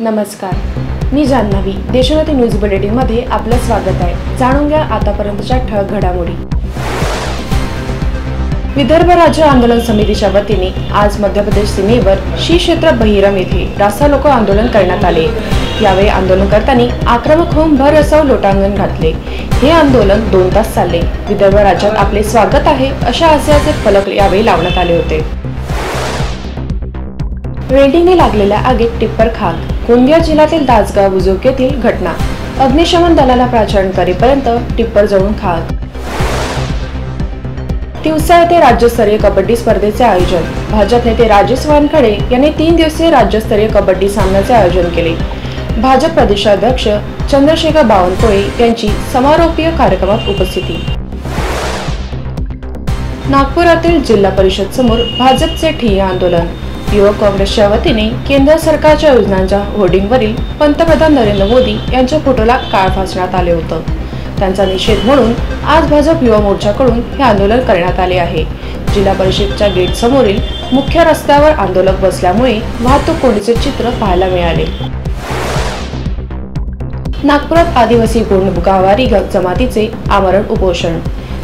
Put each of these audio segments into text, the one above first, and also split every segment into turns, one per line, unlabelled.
नमस्कार. मी जान्हवी देशोन्नती न्यूज बुलेटिनमध्ये आपलं स्वागत आहे. जाणून घ्या आतापर्यंतच्या ठळक घडामोडी. विदर्भ राज्य आंदोलन समितीच्या वतीने आज मध्य प्रदेश सीमेवर श्री क्षेत्र बहिरम येथे रास्ता लोक आंदोलन करण्यात आले. यावेळी आंदोलनकर्त्यांनी आक्रमक होऊन भर रसाव लोटांगण घातले. हे आंदोलन दोन तास चालले. विदर्भ राज्यात आपले स्वागत आहे अशा आशयाचे फलक यावेळी लावण्यात आले होते. वेल्डिंगने लागलेल्या आगीत टिप्पर खाक. गोंदिया जिल्ह्यातील दासगाव बुजुर्ग येथील घटना. अग्निशमन दलाला प्राचारण करेपर्यंत टिप्पर जळून खाक. तिवसा येथे राज्यस्तरीय कबड्डी स्पर्धेचे आयोजन. भाजप नेते राजेश वानखडे यांनी तीन दिवसीय राज्यस्तरीय कबड्डी सामन्याचे आयोजन केले. भाजप प्रदेशाध्यक्ष चंद्रशेखर बावनकुळे यांची समारोपीय कार्यक्रमात उपस्थिती. नागपुरातील जिल्हा परिषद समोर भाजपचे ठिय्या आंदोलन. युवक काँग्रेसच्या वतीने केंद्र सरकारच्या योजनांच्या होर्डिंगवरील पंतप्रधान नरेंद्र मोदी यांच्या फोटोला काळ फासण्यात आले होतं. त्यांचा निषेध म्हणून आज भाजप युवा मोर्चाकडून हे आंदोलन करण्यात आले आहे. जिल्हा परिषदच्या गेट समोरील मुख्य रस्त्यावर आंदोलक बसल्यामुळे वाहतूक कोंडीचे चित्र पाहायला मिळाले. नागपुरात आदिवासी गुणगावारी जमातीचे आमरण उपोषण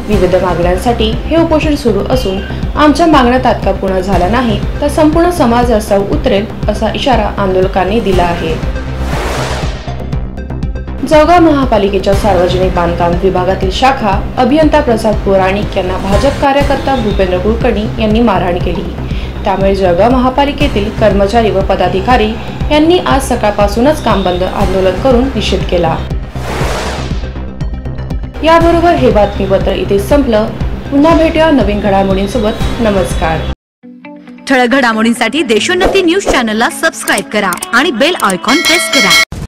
विविध मागण्यांसाठी हे उपोषण सुरू असून आमच्या मागण्या तात्काळ पूर्ण झाल्या नाही तर संपूर्ण समाज रस्त्यावर उतरेल असा इशारा आंदोलकांनी दिला आहे. जळगाव महापालिकेच्या सार्वजनिक बांधकाम विभागातील शाखा अभियंता प्रसाद पुराणिक यांना भाजप कार्यकर्ता भूपेंद्र कुलकर्णी यांनी मारहाण केली. त्यामुळे जळगाव महापालिकेतील कर्मचारी व पदाधिकारी यांनी आज सकाळपासूनच काम बंद आंदोलन करून निषेध केला. याबरोबर हे बातमीपत्र इथे संपलं. पुन्हा भेटूया नवीन घडामोडींसोबत. नमस्कार.
ठळक घडामोडींसाठी देशोन्नती न्यूज चॅनलला सबस्क्राईब करा आणि बेल आयकॉन प्रेस करा.